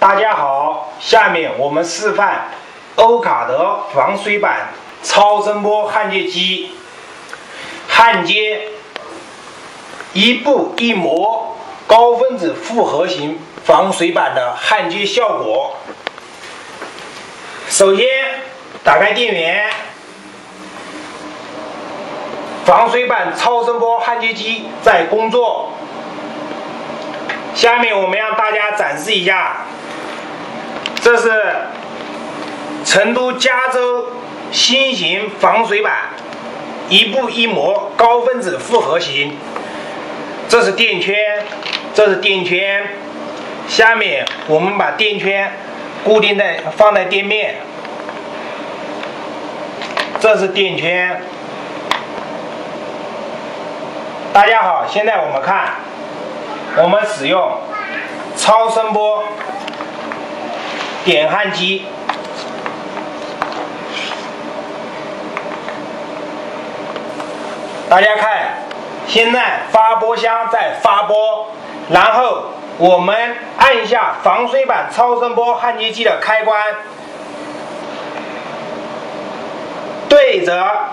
大家好，下面我们示范欧卡德防水板超声波焊接机焊接一步一模高分子复合型防水板的焊接效果。首先，打开电源，防水板超声波焊接机在工作。下面我们让大家展示一下，这是成都加州新型防水板，一步一模高分子复合型。这是垫圈，这是垫圈。下面我们把垫圈固定在放在垫面，这是垫圈。大家好，现在我们看。我们使用超声波点焊机，大家看，现在发波箱在发波，然后我们按一下防水板超声波焊接机的开关，对着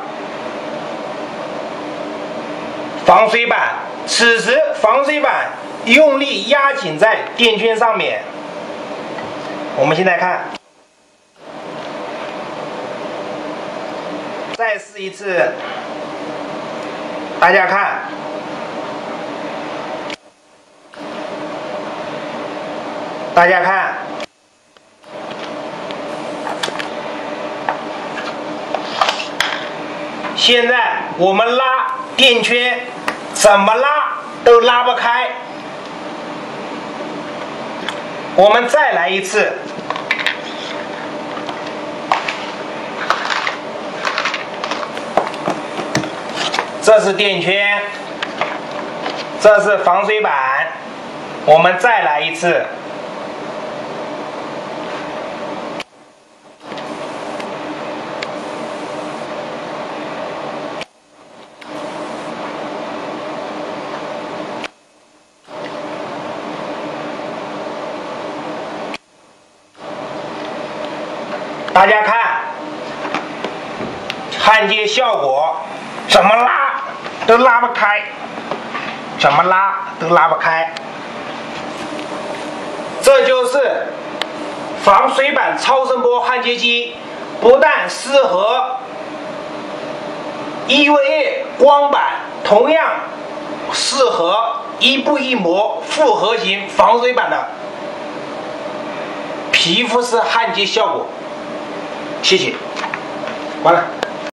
防水板，此时防水板。用力压紧在垫圈上面。我们现在看，再试一次，大家看，大家看，现在我们拉垫圈，怎么拉都拉不开。我们再来一次，这是垫圈，这是防水板，我们再来一次。大家看，焊接效果怎么拉都拉不开，怎么拉都拉不开。这就是防水板超声波焊接机，不但适合 EVA 光板，同样适合一步一模复合型防水板的皮肤式焊接效果。谢谢，完了。